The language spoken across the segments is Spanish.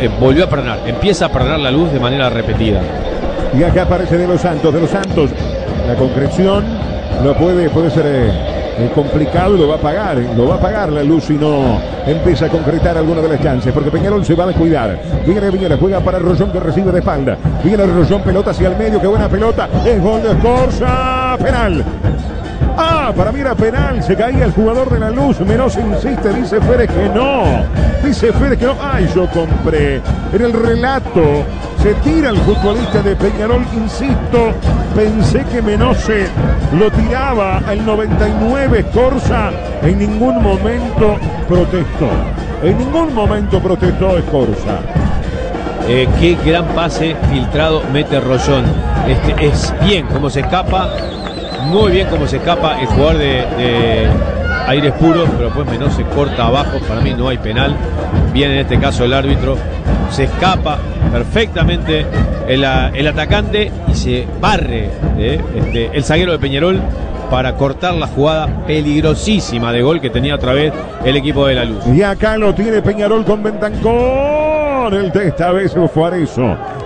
eh, volvió a perdonar, empieza a perdonar la luz de manera repetida. Y acá aparece de los Santos, de los Santos. La concreción no puede, puede ser eh, eh, complicado lo va a pagar. Lo va a pagar la luz si no empieza a concretar alguna de las chances. Porque Peñarol se va a descuidar. Viene Viñera, juega para Rollón que recibe de espalda. Viene Rollón, pelota hacia el medio. Qué buena pelota. Es gol de Escorza. Penal. Ah, para mí era penal, se caía el jugador de la luz, menos insiste, dice Férez que no, dice Férez que no, ay yo compré, en el relato se tira el futbolista de Peñarol, insisto, pensé que Menose lo tiraba al 99 Escorza, en ningún momento protestó, en ningún momento protestó Escorza. Eh, qué gran pase filtrado mete Rollón. Este, es bien como se escapa, muy bien como se escapa el jugador de, aires puros, pero después menos se corta abajo. Para mí no hay penal. Bien en este caso el árbitro. Se escapa perfectamente el, el atacante y se barre eh, este, el zaguero de Peñarol para cortar la jugada peligrosísima de gol que tenía otra vez el equipo de la luz. Y acá lo tiene Peñarol con Bentancor. El de esta vez fue.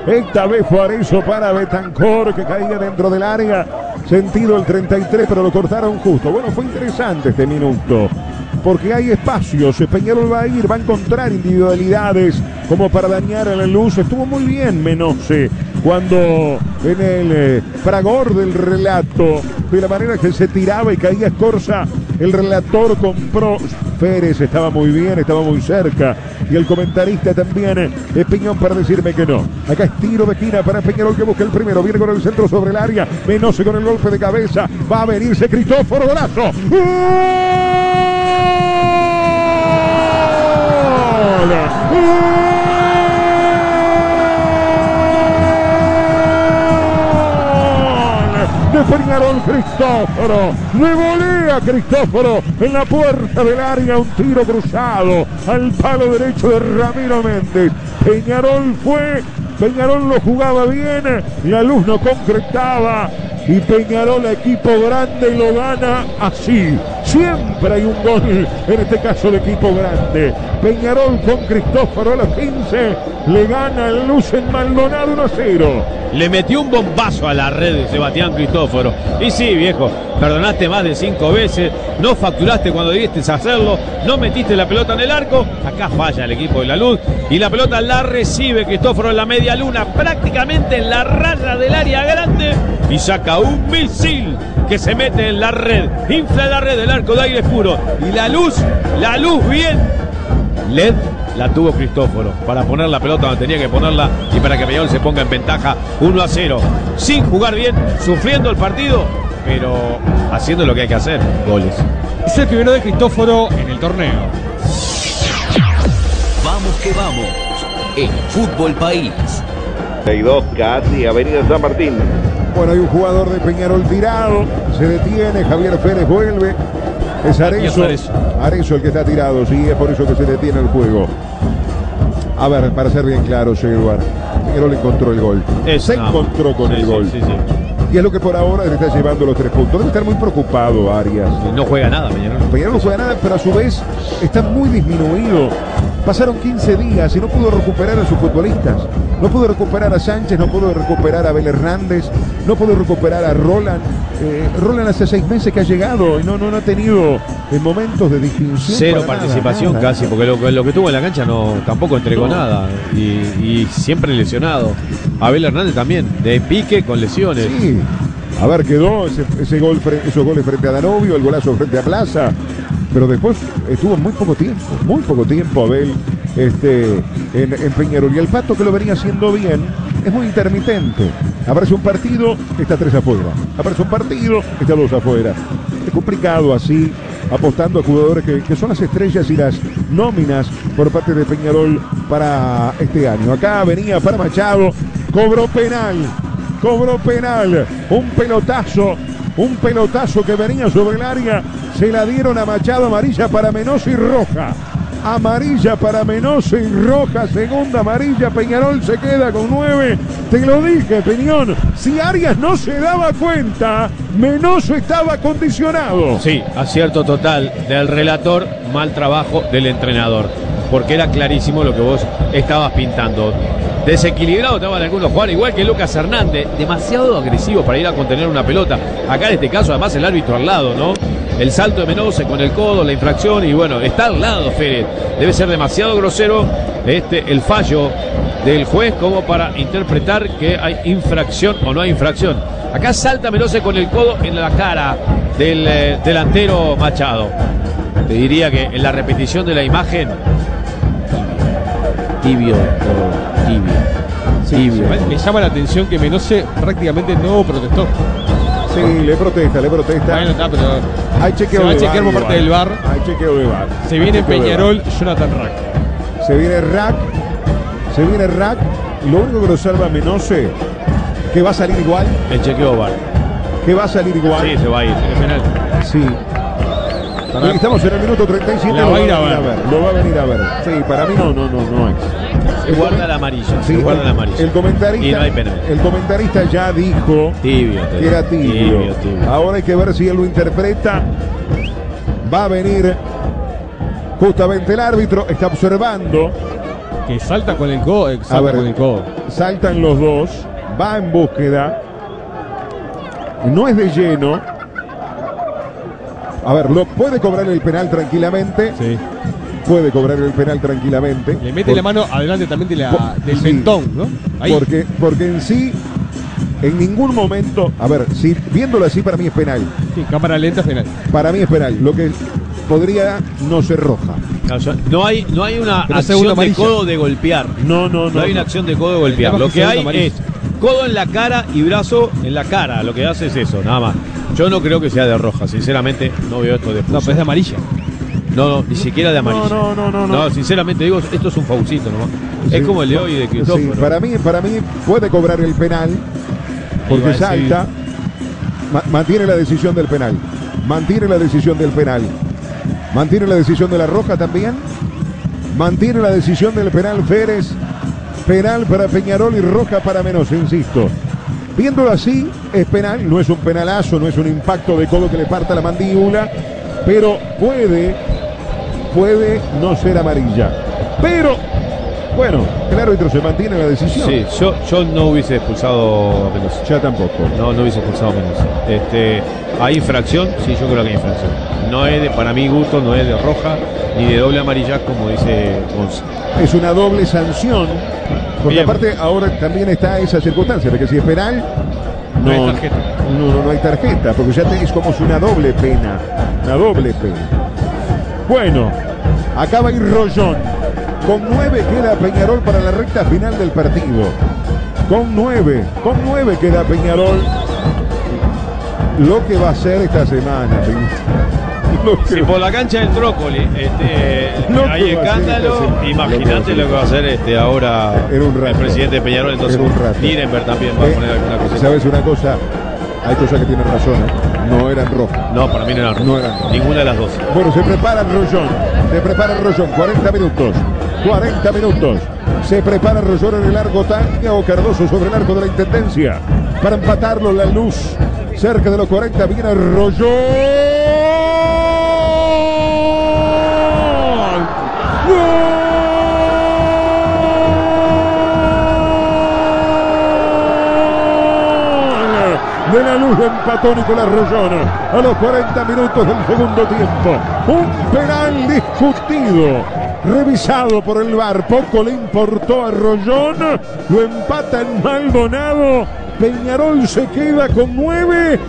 Esta vez fue para Betancor que caía dentro del área. Sentido el 33, pero lo cortaron justo. Bueno, fue interesante este minuto. Porque hay espacios. Peñarol va a ir, va a encontrar individualidades como para dañar a la luz. Estuvo muy bien Menose cuando en el eh, fragor del relato, de la manera que se tiraba y caía Escorza, el relator compró. Pérez estaba muy bien, estaba muy cerca. Y el comentarista también eh, Piñón para decirme que no. Acá es tiro de esquina para Peñarol que busca el primero. Viene con el centro sobre el área. Menose con el golpe de cabeza. Va a venirse Cristóforo Golazo. ¡Gol! De Peñarol Cristóforo. Le volea Cristóforo en la puerta del área. Un tiro cruzado al palo derecho de Ramiro Méndez. Peñarol fue. Peñarol lo jugaba bien. La luz no concretaba. Y Peñarol, equipo grande, lo gana así. Siempre hay un gol, en este caso de equipo grande. Peñarol con Cristóforo a los 15, le gana el Luz en Maldonado 1 a 0. Le metió un bombazo a la red de Sebastián Cristóforo. Y sí, viejo, perdonaste más de cinco veces, no facturaste cuando debiste hacerlo, no metiste la pelota en el arco. Acá falla el equipo de la luz y la pelota la recibe Cristóforo en la media luna, prácticamente en la raya del área grande y saca un misil que se mete en la red, infla la red del arco de aire puro y la luz, la luz bien. LED la tuvo Cristóforo para poner la pelota donde tenía que ponerla y para que Peñarol se ponga en ventaja 1 a 0. Sin jugar bien, sufriendo el partido, pero haciendo lo que hay que hacer, goles. Es el primero de Cristóforo en el torneo. Vamos que vamos. En Fútbol País. 32 casi, Avenida San Martín. Bueno, hay un jugador de Peñarol tirado, se detiene, Javier Pérez vuelve. Es Arezo, Arezo. El que está tirado, sí, es por eso que se detiene el juego. A ver, para ser bien claro, Eduard, Peñarol encontró el gol. Es se encontró con sí, el gol. sí, sí. Y es lo que por ahora le está llevando los tres puntos. Debe estar muy preocupado, Arias. No juega nada, Peñarol. Peñarol no juega nada, pero a su vez está muy disminuido. Pasaron 15 días y no pudo recuperar a sus futbolistas. No pudo recuperar a Sánchez, no pudo recuperar a Abel Hernández, no pudo recuperar a Roland. Eh, Roland hace seis meses que ha llegado y no, no, no ha tenido eh, momentos de distinción. Cero nada, participación nada. casi, porque lo, lo que tuvo en la cancha no tampoco entregó No. nada. Y, y siempre lesionado. Abel Hernández también, de pique con lesiones. Sí. A ver, quedó ese, ese gol, esos goles frente a Danobio, el golazo frente a Plaza. Pero después estuvo muy poco tiempo, muy poco tiempo Abel este, en, en Peñarol. Y el Pato que lo venía haciendo bien es muy intermitente. Aparece un partido, está tres afuera. Aparece un partido, está dos afuera. Es complicado así, apostando a jugadores que, son las estrellas y las nóminas por parte de Peñarol para este año. Acá venía para Machado, cobró penal cobró penal, un pelotazo, un pelotazo que venía sobre el área, se la dieron a Machado, amarilla para Menoso y roja. Amarilla para Menoso y roja, segunda amarilla, Peñarol se queda con nueve. Te lo dije, Peñón, si Arias no se daba cuenta, Menoso estaba condicionado. Sí, acierto total del relator, mal trabajo del entrenador. porque era clarísimo lo que vos estabas pintando. Desequilibrado estaban algunos jugadores, igual que Lucas Hernández, demasiado agresivo para ir a contener una pelota. Acá en este caso, además, el árbitro al lado, ¿no? El salto de Menose con el codo, la infracción, y bueno, está al lado Férez. Debe ser demasiado grosero este, el fallo del juez como para interpretar que hay infracción o no hay infracción. Acá salta Menose con el codo en la cara del eh, delantero Machado. Te diría que en la repetición de la imagen, tibio, todo, tibio, tibio. Me llama la atención que Menose prácticamente no protestó. Sí, le protesta, le protesta. Bueno, está, pero Hay chequeo se va a chequear por parte del VAR. Hay chequeo de VAR. se viene Peñarol, Jonathan Rack. Se viene Rack. Se viene Rack. Lo único que lo salva Menose, que va a salir igual. El chequeo VAR. Que va a salir igual. Sí, se va a ir. Penal. Sí. Para- Estamos en el minuto 37. La lo va a ir a ver. Lo va a venir a ver. Sí, para mí no, no, no, no es. Se guarda la amarilla. Sí, se guarda la amarilla. el comentarista, Y no hay penal. el comentarista ya dijo Tibio, que era tibio. Tibio, tibio. Ahora hay que ver si él lo interpreta. Va a venir justamente el árbitro, está observando, Que salta con el codo. eh, salta ver. con el codo. saltan los dos, va en búsqueda, no es de lleno. A ver, lo puede cobrar el penal tranquilamente, Sí. puede cobrar el penal tranquilamente. Le mete Por- la mano adelante también de la, Por- del sí. mentón, ¿no? Ahí. Porque, porque en sí, en ningún momento, a ver, si viéndolo así para mí es penal. Sí, cámara lenta final. Para mí es penal. Lo que podría no ser roja. No, No hay, no hay una Pero acción de codo de golpear. No, no, No hay una acción de codo de golpear. Lo que hay amarilla. es codo en la cara y brazo en la cara. Lo que hace es eso, nada más. Yo no creo que sea de roja, sinceramente no veo esto de No, pero es de amarilla. No, no, ni siquiera de amarilla. No, no, no, no, No, no. sinceramente digo, esto es un faucito nomás. Sí. Es como el de hoy de Sí, Cristóforo. para mí, para mí puede cobrar el penal porque salta, ma- mantiene la decisión del penal, mantiene la decisión del penal, mantiene la decisión de la roja también, mantiene la decisión del penal Férez, penal para Peñarol y roja para menos, insisto. Viéndolo así, es penal, no es un penalazo, no es un impacto de codo que le parta la mandíbula, pero puede, puede no ser amarilla. Pero, bueno, el árbitro se mantiene en la decisión. Sí, yo, yo no hubiese expulsado a Menos. Ya tampoco. No, no hubiese expulsado a Menos. Este, ¿Hay infracción? Sí, yo creo que hay infracción. No es de, para mi gusto, no es de roja ni de doble amarilla, como dice Gonz. Es una doble sanción. Porque Bien. aparte ahora también está esa circunstancia de que si es penal, No hay tarjeta. No, no, no hay tarjeta, porque ya te- es como una doble pena. Una doble pena. Bueno, acaba ir Rollón. Con nueve queda Peñarol para la recta final del partido. Con nueve, con nueve queda Peñarol. Lo que va a hacer esta semana. Si por la cancha del Trócoli este, hay escándalo, imagínate lo que va a hacer este, ahora un el presidente de Peñarol. Entonces. Nirenberg también va a Eh, poner alguna cosa. ¿Sabes una cosa? Hay cosas que tienen razón, ¿eh? No eran rojas. No, para mí no era No ninguna de las dos. Bueno, se prepara el Rollón. Se prepara el Rollón. 40 minutos. 40 minutos. Se prepara el Rollón en el arco Tania o Cardoso sobre el arco de la Intendencia. Para empatarlo la luz. Cerca de los 40 viene el Rollón. De la luz empató Nicolás Rollón a los 40 minutos del segundo tiempo. Un penal discutido, revisado por el VAR. Poco le importó a Rollón. Lo empata en Maldonado. Peñarol se queda con nueve.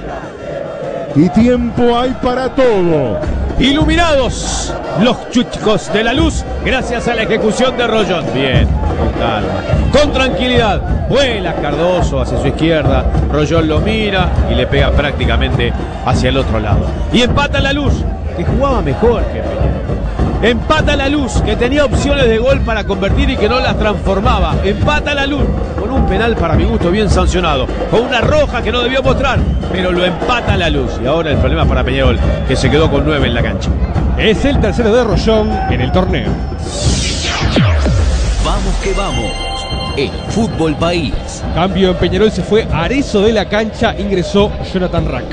Y tiempo hay para todo. Iluminados los chuchicos de la luz gracias a la ejecución de Rollón. Bien, con calma, con tranquilidad. Vuela Cardoso hacia su izquierda. Rollón lo mira y le pega prácticamente hacia el otro lado. Y empata la luz, que jugaba mejor que Peñarol. Empata la luz, que tenía opciones de gol para convertir y que no las transformaba. Empata la luz, con un penal para mi gusto bien sancionado. Con una roja que no debió mostrar, pero lo empata la luz. Y ahora el problema para Peñarol, que se quedó con nueve en la cancha. Es el tercero de Rollón en el torneo. Vamos que vamos. En Fútbol País. Cambio en Peñarol se fue Arezo de la cancha, ingresó Jonathan Rack.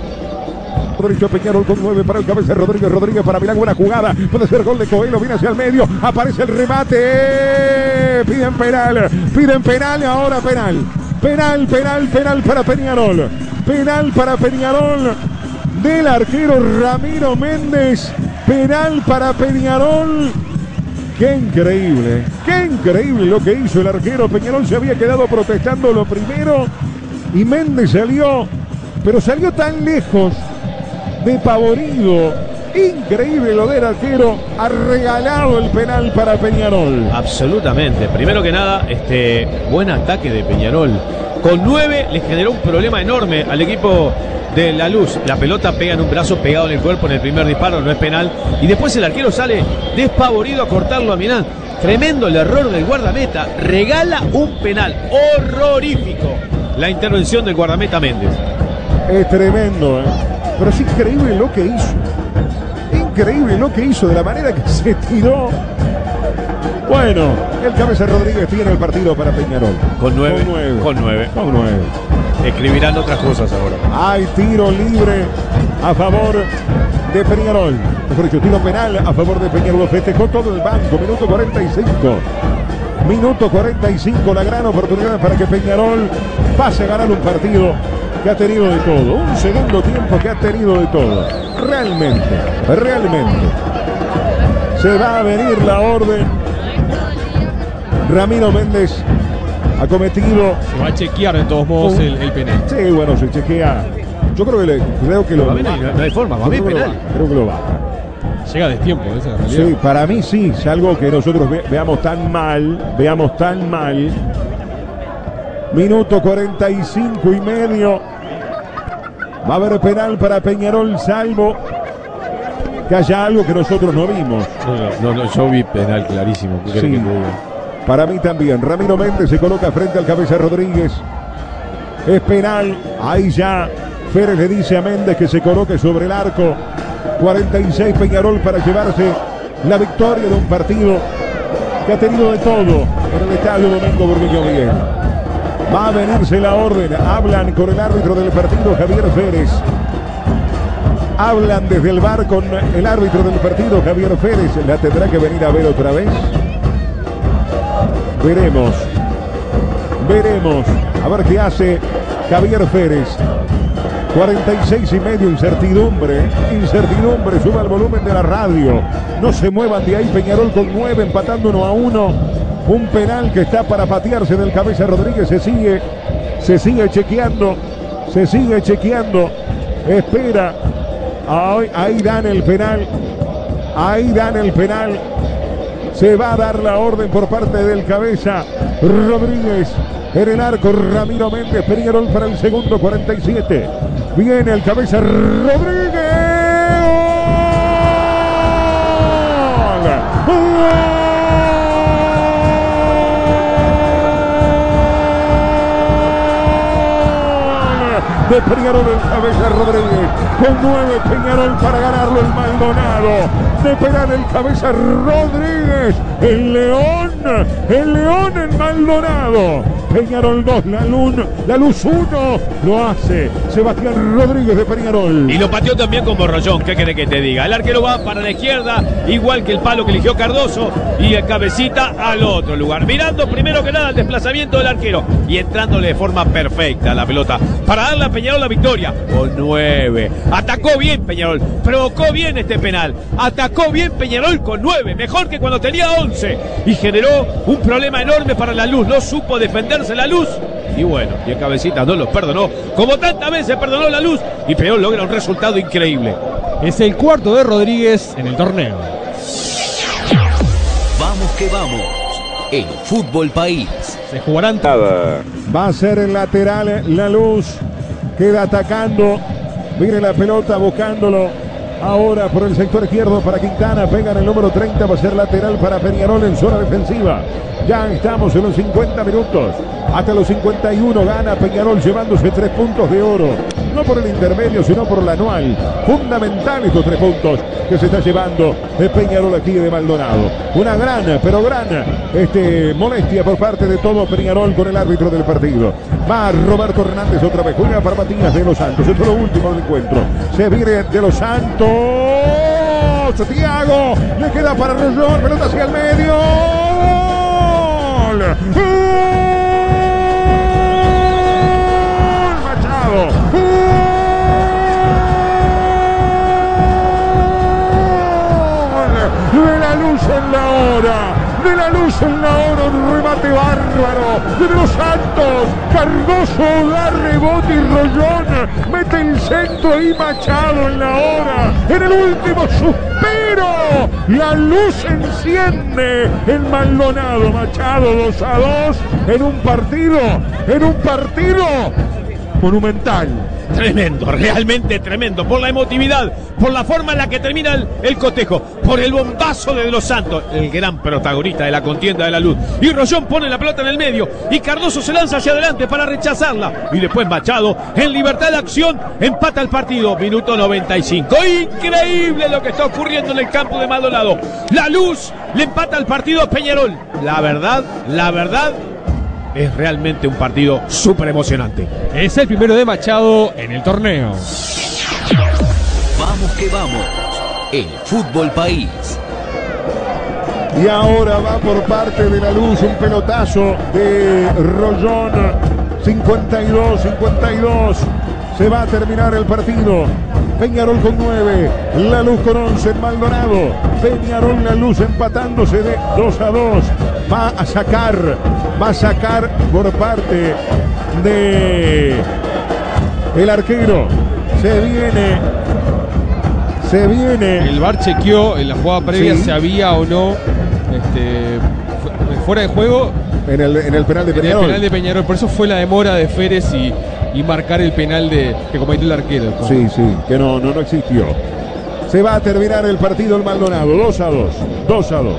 derecho Peñarol con 9 para el cabeza Rodríguez. Rodríguez para Milán. Buena jugada. Puede ser gol de Coelho. Viene hacia el medio. Aparece el remate. Piden penal. Piden penal. Ahora penal. Penal, penal, penal para Peñarol. Penal para Peñarol. Del arquero Ramiro Méndez. Penal para Peñarol. Qué increíble, qué increíble lo que hizo el arquero. Peñarol se había quedado protestando lo primero y Méndez salió, pero salió tan lejos de Pavorido. Increíble lo del arquero. Ha regalado el penal para Peñarol. Absolutamente. Primero que nada, este buen ataque de Peñarol. Con nueve le generó un problema enorme al equipo de la luz. La pelota pega en un brazo pegado en el cuerpo en el primer disparo, no es penal. Y después el arquero sale despavorido a cortarlo a Milán. Tremendo el error del guardameta. Regala un penal. Horrorífico la intervención del guardameta Méndez. Es tremendo, ¿eh? pero es increíble lo que hizo. Increíble lo que hizo, de la manera que se tiró. Bueno, el cabeza Rodríguez tiene el partido para Peñarol. Con nueve. Con nueve. Con nueve. Con nueve. Escribirán otras cosas ahora. Hay tiro libre a favor de Peñarol. Mejor dicho, tiro penal a favor de Peñarol. Festejó todo el banco. Minuto 45. Minuto 45. La gran oportunidad para que Peñarol pase a ganar un partido que ha tenido de todo. Un segundo tiempo que ha tenido de todo. Realmente, realmente. Se va a venir la orden. Ramiro Méndez ha cometido Se va a chequear de todos modos el, el penal. Sí, bueno, se chequea. Yo creo que, le- creo que lo Para mí no no hay forma, que lo penal. baja, Creo que lo baja. Llega a destiempo, esa realidad. Sí, para mí sí, es algo que nosotros ve- veamos tan mal, veamos tan mal. Minuto 45 y medio. Va a haber penal para Peñarol, salvo que haya algo que nosotros no vimos. No, no, yo vi penal clarísimo. ¿qué querés Sí. que? Para mí también. Ramiro Méndez se coloca frente al cabeza Rodríguez. Es penal. Ahí ya Férez le dice a Méndez que se coloque sobre el arco. 46 Peñarol para llevarse la victoria de un partido que ha tenido de todo en el estadio Domingo Burguillo Bien. Va a venirse la orden. Hablan con el árbitro del partido, Javier Férez. Hablan desde el bar con el árbitro del partido, Javier Férez. La tendrá que venir a ver otra vez. Veremos. Veremos. A ver qué hace Javier Férez. 46 y medio, incertidumbre. Incertidumbre. Suba el volumen de la radio. No se muevan de ahí. Peñarol con 9, empatando uno a uno. Un penal que está para patearse del cabeza Rodríguez. Se sigue. Se sigue chequeando. Se sigue chequeando. Espera. Ahí dan el penal. Ahí dan el penal. Se va a dar la orden por parte del cabeza Rodríguez. En el arco Ramiro Méndez, Peñarol para el segundo 47. Viene el cabeza Rodríguez. De Peñarol el cabeza Rodríguez. Con nueve Peñarol para ganarlo el Maldonado. De penal el cabeza Rodríguez. El León. El León en Maldonado. Peñarol 2, la luz, la luz 1. Lo hace Sebastián Rodríguez de Peñarol. Y lo pateó también con Borrollón, ¿qué querés que te diga? El arquero va para la izquierda, igual que el palo que eligió Cardoso, y el cabecita al otro lugar. Mirando primero que nada el desplazamiento del arquero y entrándole de forma perfecta a la pelota para darle a Peñarol la victoria. Con nueve. Atacó bien Peñarol, provocó bien este penal. Atacó bien Peñarol con nueve, mejor que cuando tenía once. Y generó un problema enorme para la luz. No supo la luz. Y bueno, y el cabecita no lo perdonó, como tantas veces perdonó la luz, y Peñarol logra un resultado increíble. Es el cuarto de Rodríguez en el torneo. Vamos que vamos. En Fútbol País. Se jugarán Nada. Va a ser el lateral, la luz. Queda atacando. Viene la pelota buscándolo. Ahora por el sector izquierdo para Quintana. Pega en el número 30. Va a ser lateral para Peñarol en zona defensiva. Ya estamos en los 50 minutos. Hasta los 51 gana Peñarol llevándose tres puntos de oro. No por el intermedio, sino por el anual. Fundamental estos tres puntos que se está llevando de Peñarol aquí de Maldonado. Una gran, pero gran este, molestia por parte de todo Peñarol con el árbitro del partido. Va Roberto Hernández otra vez. Juega para Matías de los Santos. Esto es lo último del encuentro. Se viene de los Santos. Santiago. Le queda para Rollón. Pelota hacia el medio. ¡Gol! Machado. De la luz en la hora de la luz en la hora, un remate bárbaro de los Santos. Cardoso da rebote y Rollón mete el centro y Machado en la hora. En el último suspiro, la luz enciende en Maldonado. Machado 2 a 2 en un partido, en un partido monumental. Tremendo, realmente tremendo, por la emotividad, por la forma en la que termina el, cotejo, por el bombazo de Los Santos, el gran protagonista de la contienda de la luz. Y Rollón pone la pelota en el medio y Cardoso se lanza hacia adelante para rechazarla. Y después Machado, en libertad de acción, empata el partido, minuto 95. Increíble lo que está ocurriendo en el campo de Maldonado. La luz le empata el partido a Peñarol. La verdad, la verdad, es realmente un partido súper emocionante. Es el primero de Machado en el torneo. Vamos que vamos. El fútbol país. Y ahora va por parte de la luz un pelotazo de Rollón. 52, 52. Se va a terminar el partido. Peñarol con 9, La Luz con 11 en Maldonado. Peñarol La Luz empatándose de 2 a 2. Va a sacar, va a sacar por parte de el arquero. Se viene, se viene. El VAR chequeó en la jugada previa Sí. si había o no este, fu- fuera de juego En el, en el penal de en el Peñarol. penal de Peñarol. Por eso fue la demora de Férez y, y marcar el penal de, que cometió el arquero. Sí, sí, que no, no, no existió. Se va a terminar el partido el Maldonado. 2 a 2. 2 a 2.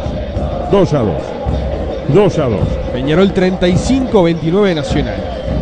2 a 2. 2 a 2. Peñarol 35-29 Nacional.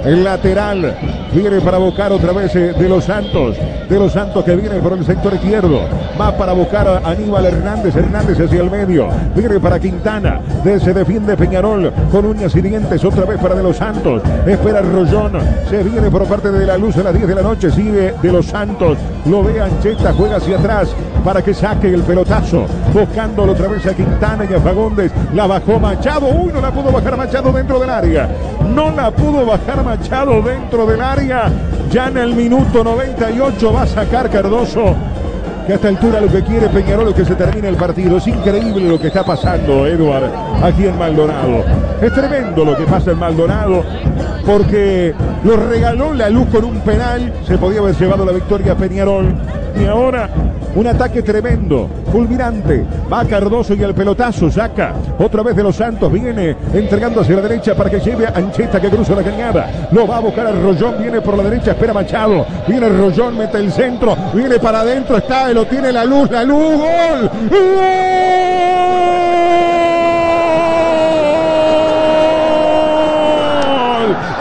El lateral viene para buscar otra vez eh, de los Santos. De los Santos que viene por el sector izquierdo. Va para buscar a Aníbal Hernández. Hernández hacia el medio. Viene para Quintana. De- se defiende Peñarol con uñas y dientes. Otra vez para de los Santos. Espera Rollón. Se viene por parte de la luz a las 10 de la noche. Sigue de los Santos. Lo ve Ancheta. Juega hacia atrás para que saque el pelotazo. Buscándolo otra vez a Quintana y a Fagundes. La bajó Machado. Uy, no la pudo bajar Machado dentro del área. No la pudo bajar Machado dentro del área. Ya en el minuto 98 va a sacar Cardoso. Que a esta altura lo que quiere Peñarol es que se termine el partido. Es increíble lo que está pasando, Eduard, aquí en Maldonado. Es tremendo lo que pasa en Maldonado, porque lo regaló la luz con un penal. Se podía haber llevado la victoria a Peñarol. Y ahora un ataque tremendo, fulminante. Va Cardoso y el pelotazo saca. Otra vez de los Santos viene entregando hacia la derecha para que lleve a Ancheta que cruza la cañada. Lo va a buscar a Rollón, viene por la derecha, espera Machado. Viene Rollón, mete el centro, viene para adentro, está, lo tiene la luz, la luz, gol. ¡Gol!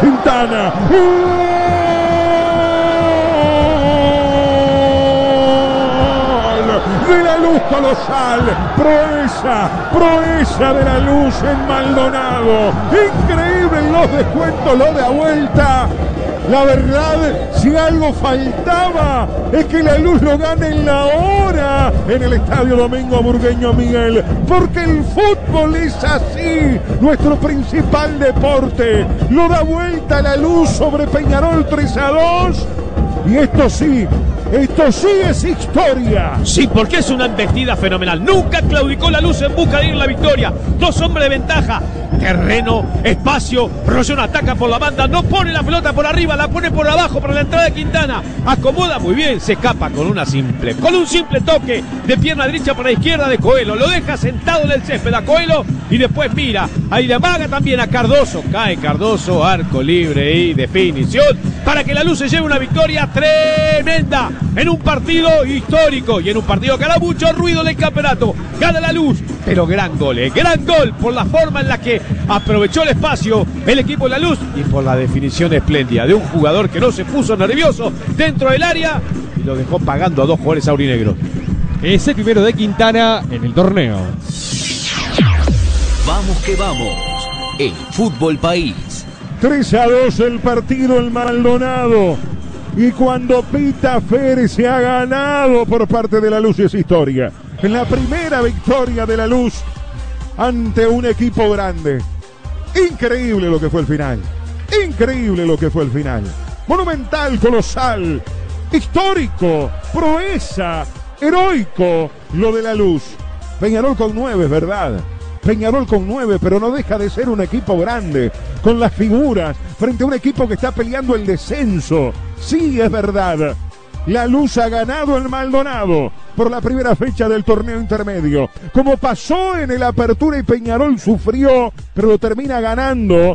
Quintana. Colosal, proeza, proeza de la luz en Maldonado. Increíble los descuentos, lo de vuelta. La verdad, si algo faltaba, es que la luz lo gane en la hora en el Estadio Domingo Burgueño Miguel. Porque el fútbol es así, nuestro principal deporte. Lo da vuelta la luz sobre Peñarol 3 a 2. Y esto sí, esto sí es historia. Sí, porque es una embestida fenomenal. Nunca claudicó la luz en busca de ir la victoria. Dos hombres de ventaja. Terreno, espacio. Rollón ataca por la banda, no pone la pelota por arriba, la pone por abajo para la entrada de Quintana. Acomoda muy bien, se escapa con una simple, con un simple toque de pierna derecha para la izquierda de Coelho. Lo deja sentado en el césped a Coelho y después mira. Ahí le amaga también a Cardoso. Cae Cardoso, arco libre y definición para que la luz se lleve una victoria tremenda en un partido histórico y en un partido que hará mucho ruido del campeonato. Gana la luz, pero gran gol, eh, gran gol por la forma en la que aprovechó el espacio el equipo de la luz y por la definición espléndida de un jugador que no se puso nervioso dentro del área y lo dejó pagando a dos jugadores aurinegros. Es el primero de Quintana en el torneo. Vamos que vamos. El fútbol país. 3 a 2 el partido el Maldonado. Y cuando Pita Férez se ha ganado por parte de la Luz es historia. En la primera victoria de la Luz ante un equipo grande. Increíble lo que fue el final. Increíble lo que fue el final. Monumental, colosal, histórico, proeza, heroico lo de la Luz. Peñarol con nueve, es verdad. Peñarol con nueve, pero no deja de ser un equipo grande, con las figuras, frente a un equipo que está peleando el descenso. Sí, es verdad. La Luz ha ganado el Maldonado por la primera fecha del torneo intermedio. Como pasó en el Apertura y Peñarol sufrió, pero lo termina ganando.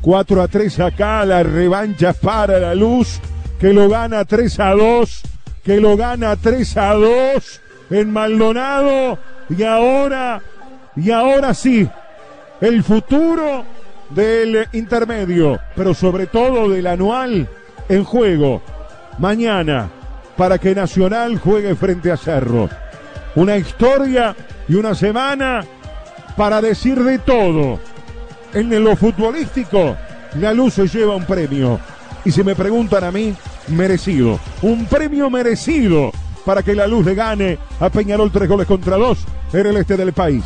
4 a 3 acá, la revancha para la Luz, que lo gana 3 a 2, que lo gana 3 a 2 en Maldonado. Y ahora, y ahora sí, el futuro del intermedio, pero sobre todo del anual en juego. Mañana, para que Nacional juegue frente a Cerro. Una historia y una semana para decir de todo. En lo futbolístico, la luz se lleva un premio. Y si me preguntan a mí, merecido. Un premio merecido para que la luz le gane a Peñarol tres goles contra dos en el este del país.